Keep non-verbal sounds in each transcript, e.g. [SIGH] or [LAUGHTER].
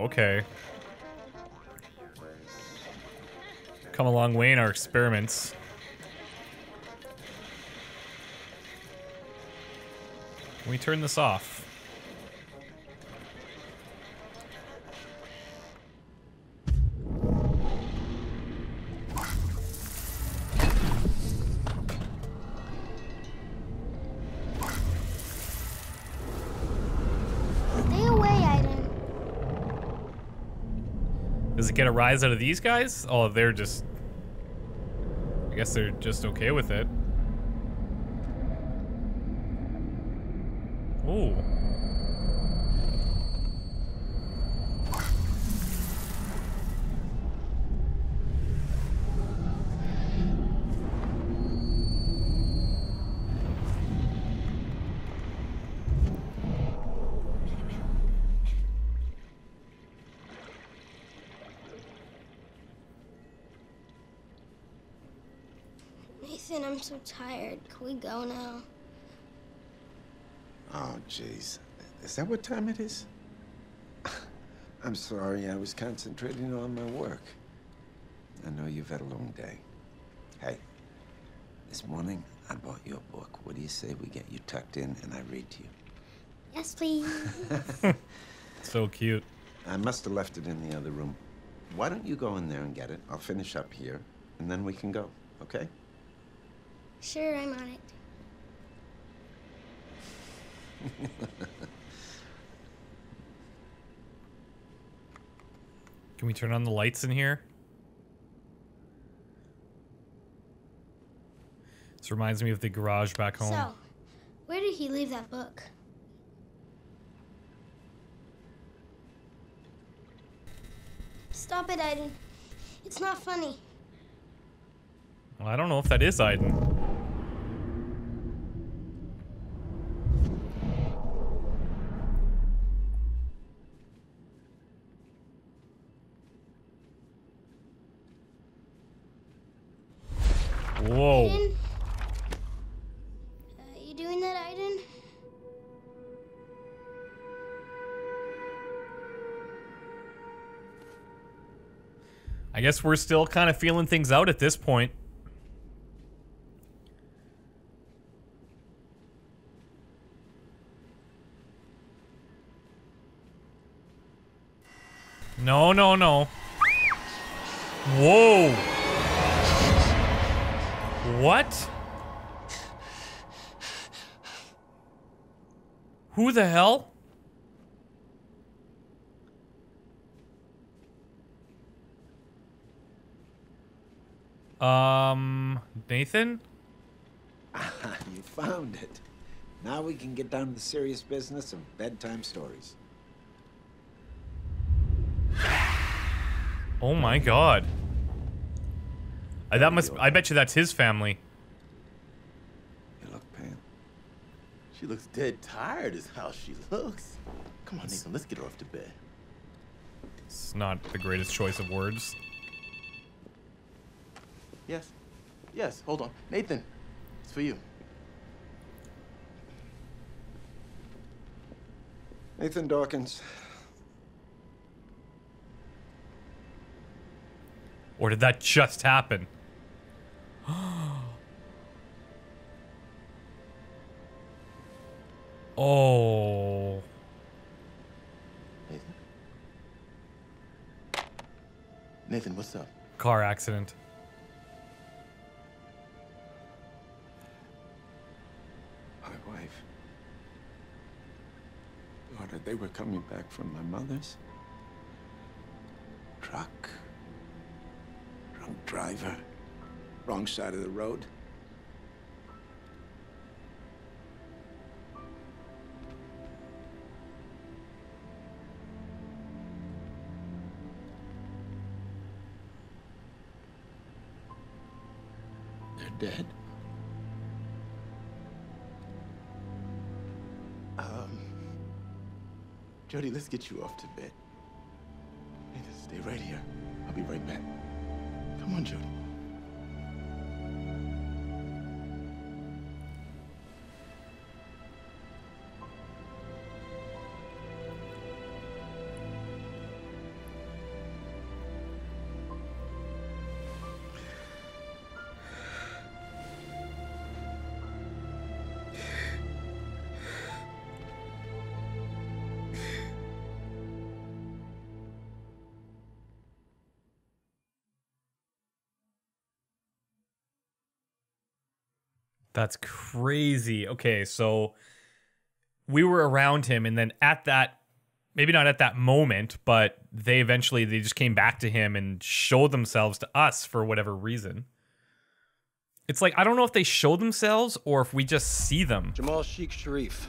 Okay. Come a long way in our experiments. Can we turn this off? It get a rise out of these guys? Oh, they're just... I guess they're just okay with it. Nathan, I'm so tired. Can we go now? Oh, jeez. Is that what time it is? [LAUGHS] I'm sorry, I was concentrating on my work. I know you've had a long day. Hey, this morning I bought you a book. What do you say we get you tucked in and I read to you? Yes, please. [LAUGHS] So cute. I must have left it in the other room. Why don't you go in there and get it? I'll finish up here, and then we can go, okay? Sure, I'm on it. [LAUGHS] Can we turn on the lights in here? This reminds me of the garage back home. So, where did he leave that book? Stop it, Aiden. It's not funny. Well, I don't know if that is Aiden. I guess we're still kind of feeling things out at this point. No, no, no. Whoa. What? Who the hell? Um, Nathan? Ah, [LAUGHS] you found it. Now we can get down to the serious business of bedtime stories. Oh my god. Uh, that must, I bet you that's his family. You look pale. She looks dead tired is how she looks. Come on, Nathan, let's get her off to bed. It's not the greatest choice of words. Yes. Yes, hold on. Nathan, it's for you. Nathan Dawkins. Or did that just happen? [GASPS] oh. Nathan? Nathan, what's up? Car accident. They were coming back from my mother's. Truck. Drunk driver. Wrong side of the road. They're dead. Get you off to bed. Nathan, stay right here. I'll be right back. Come on, Jodie. That's crazy. Okay, so we were around him and then at that maybe not at that moment, but they eventually they just came back to him and showed themselves to us for whatever reason. It's like I don't know if they show themselves or if we just see them. Jamal Sheikh Sharif,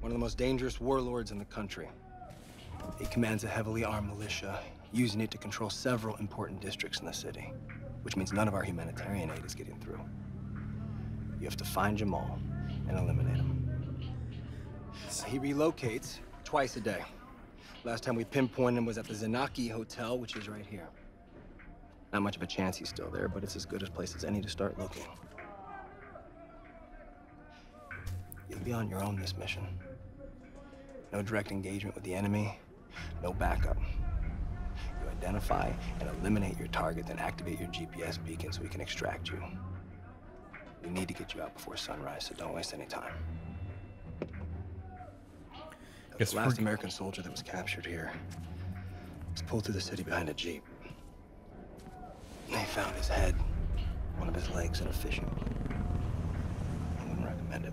one of the most dangerous warlords in the country. He commands a heavily armed militia, using it to control several important districts in the city, which means none of our humanitarian aid is getting through. You have to find Jamal and eliminate him. So He relocates twice a day. Last time we pinpointed him was at the Zanaki Hotel, which is right here. Not much of a chance he's still there, but it's as good a place as any to start looking. You'll be on your own this mission. No direct engagement with the enemy, no backup. You identify and eliminate your target, then activate your GPS beacon so we can extract you. We need to get you out before sunrise, so don't waste any time. Guess the last we're- American soldier that was captured here was pulled through the city behind a jeep. They found his head, one of his legs, in a fishing boat. I wouldn't recommend it.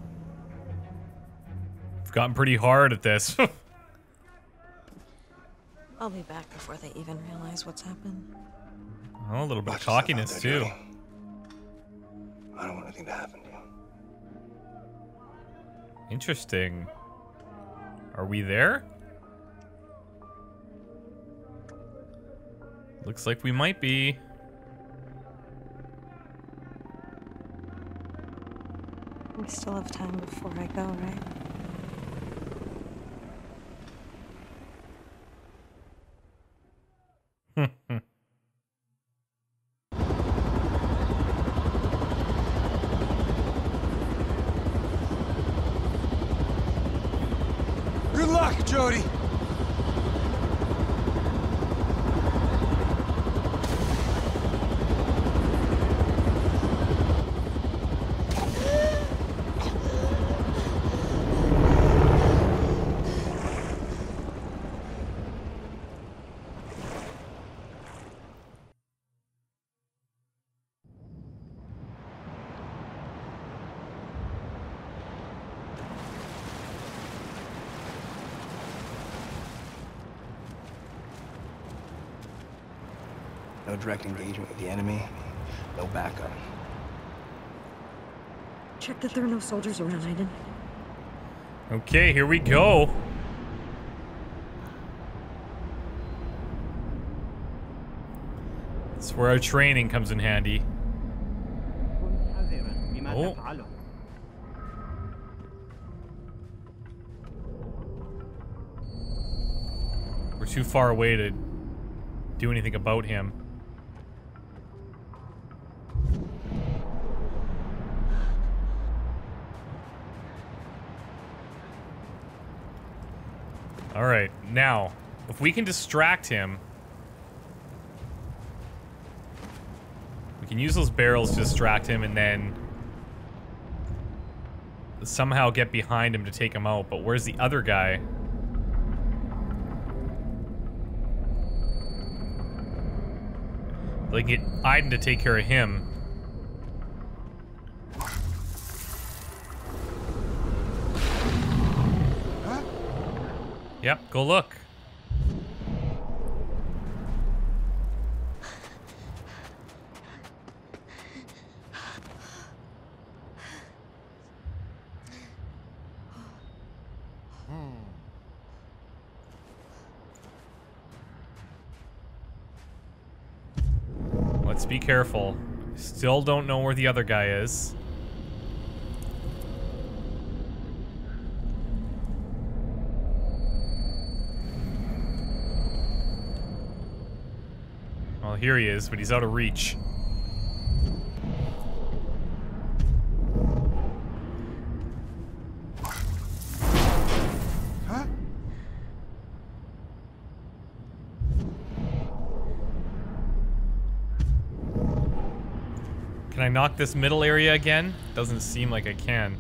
I've gotten pretty hard at this. [LAUGHS] I'll be back before they even realize what's happened. Oh, a little bit of Watch yourself out cockiness too. Jodie. I don't want anything to happen to you. Interesting. Are we there? Looks like we might be. We still have time before I go, right? Good luck, Jodie. No direct engagement with the enemy, no backup. Check that there are no soldiers around, Aiden. Okay, here we go. That's where our training comes in handy. Oh. We're too far away to do anything about him. All right, now, if we can distract him, we can use those barrels to distract him and then somehow get behind him to take him out. But where's the other guy? Like get Aiden to take care of him. Yep, go look. Hmm. Let's be careful. Still don't know where the other guy is. Well, here he is, but he's out of reach. Huh? Can I knock this middle area again? Doesn't seem like I can.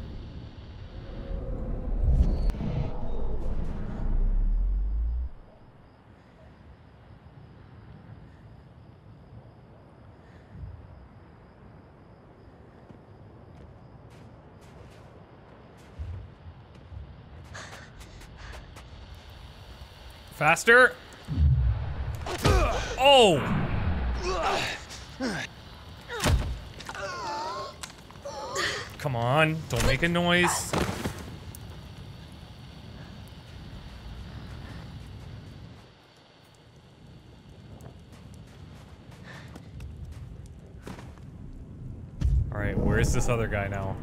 Faster. Oh! Come on, don't make a noise. Alright, where's this other guy now?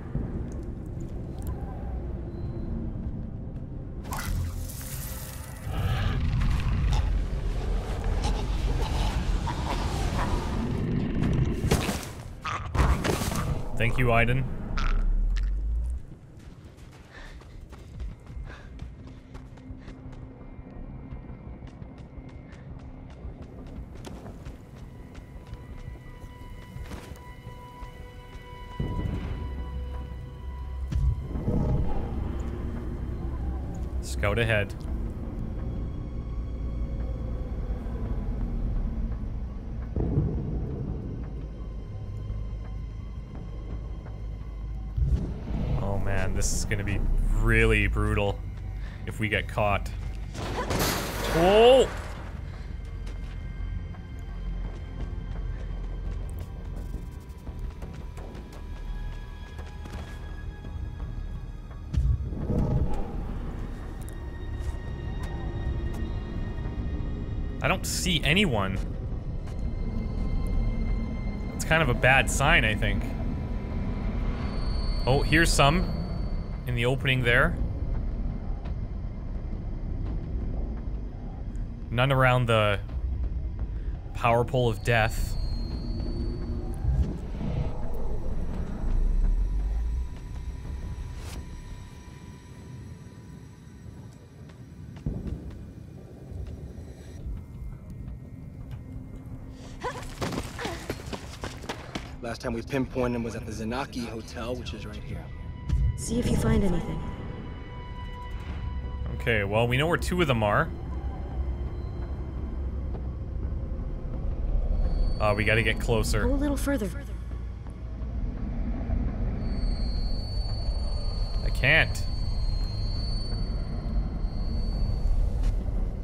You, Aiden. Scout ahead. This is gonna be really brutal if we get caught. Oh! I don't see anyone. It's kind of a bad sign, I think. Oh, here's some in the opening there. None around the power pole of death. Last time we pinpointed him was at the Zanaki Hotel, which is right here. See if you find anything. Okay, well, we know where two of them are. Uh, we gotta get closer. Go a little further. I can't.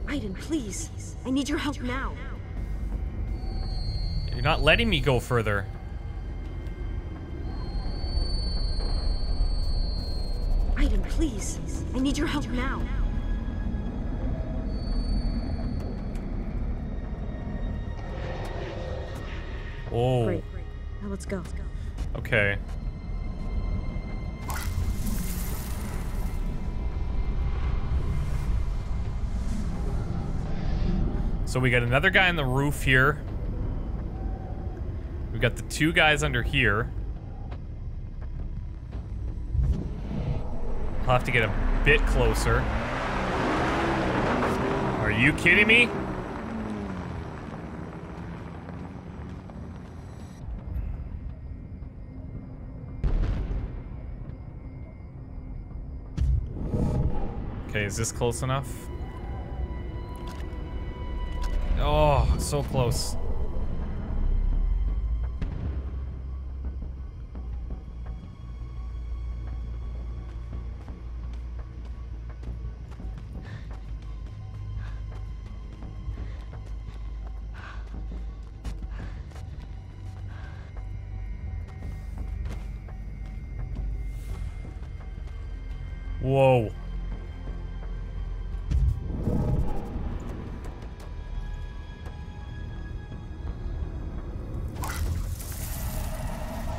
Aiden, please. I need your help now. You're not letting me go further. Please. I need your help now. Oh, Great. Now let's go. okay. So we got another guy on the roof here. We got the two guys under here. I'll have to get a bit closer. Are you kidding me? Okay, is this close enough? Oh, so close. Whoa.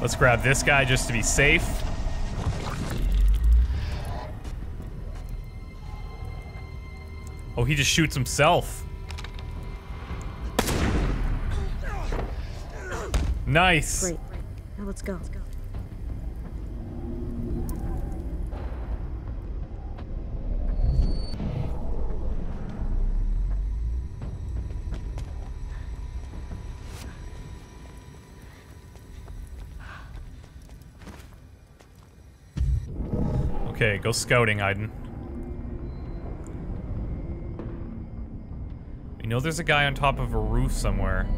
Let's grab this guy just to be safe. Oh, he just shoots himself. Nice. Great. Now let's go. Okay, go scouting, Aiden. We know there's a guy on top of a roof somewhere.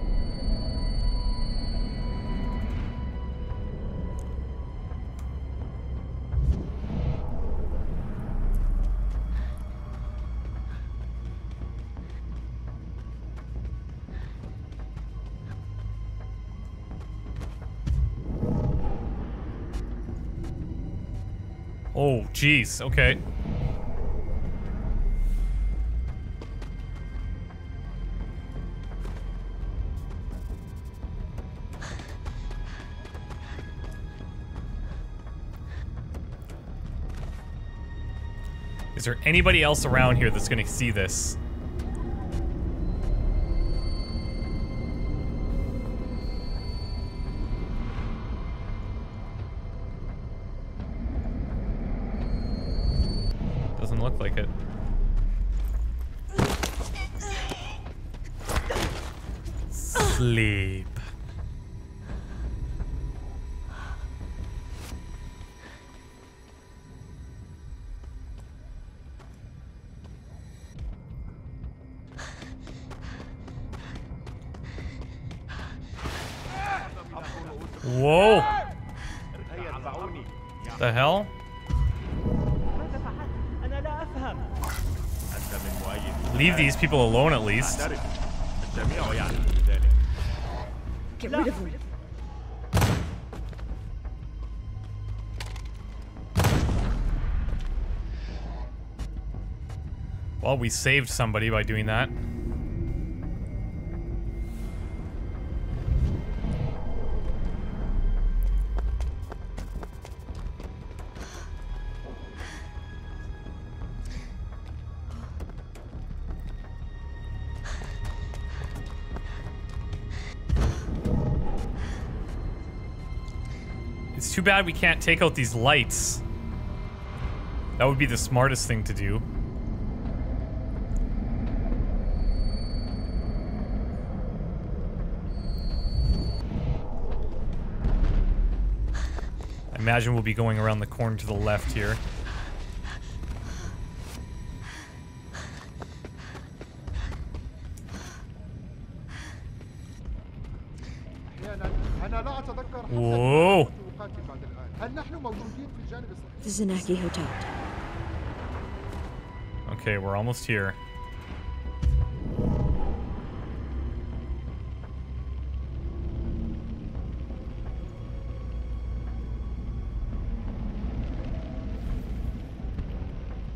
Jeez. Okay. Is there anybody else around here that's gonna see this? The hell? Leave these people alone at least. Get rid of. Well, we saved somebody by doing that. It's too bad we can't take out these lights. That would be the smartest thing to do. I imagine we'll be going around the corner to the left here. Hotel. Okay, we're almost here.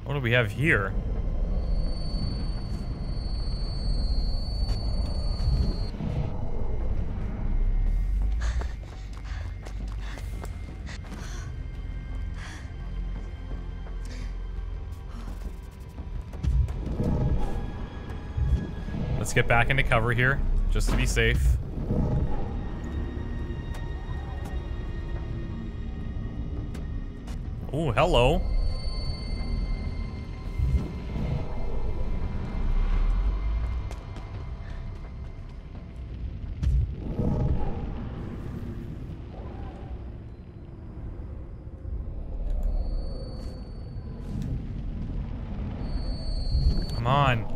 What do we have here? Get back into cover here, just to be safe. Oh, hello. Come on.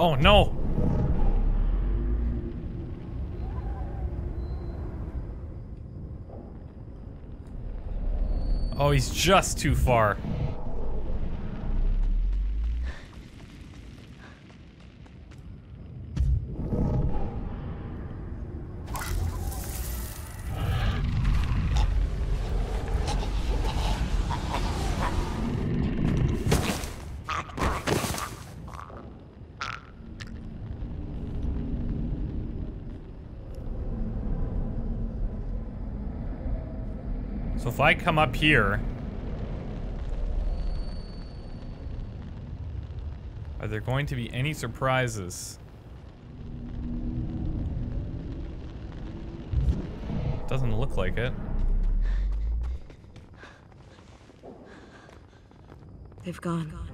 Oh no. Oh, he's just too far. If I come up here... Are there going to be any surprises? Doesn't look like it. They've gone.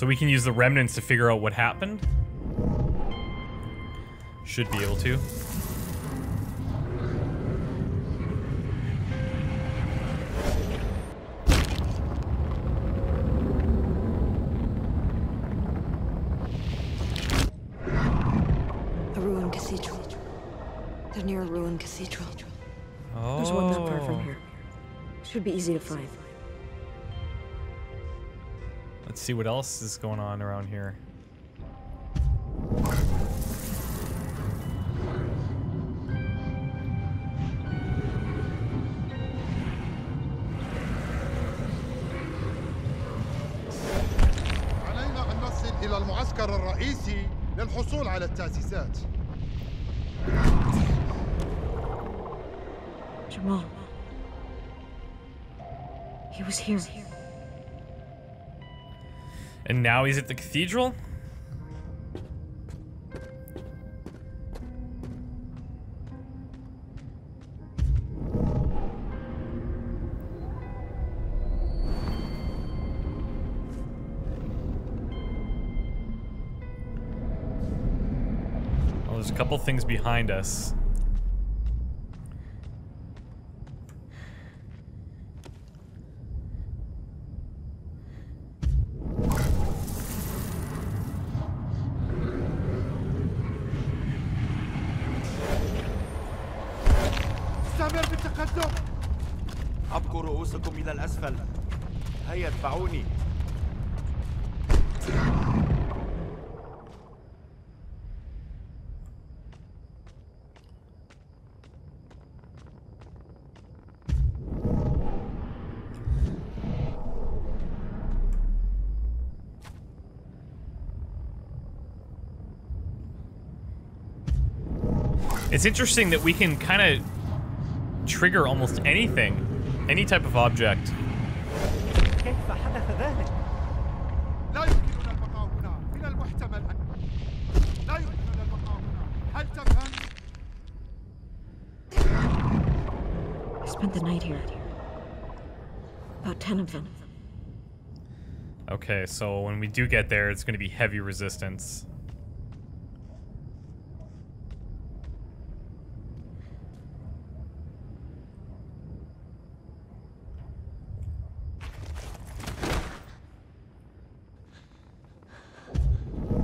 So we can use the remnants to figure out what happened. Should be able to. A ruined cathedral. They're near a ruined cathedral. Oh. There's one not far from oh. here. Should be easy to find. Let's see what else is going on around here. علينا أن نصل إلى المعسكر الرئيسي للحصول على التأسيسات Jamal. He was here. And now he's at the cathedral? Well, there's a couple things behind us. Fauni. It's interesting that we can kind of trigger almost anything, any type of object. Okay, so when we do get there, it's going to be heavy resistance.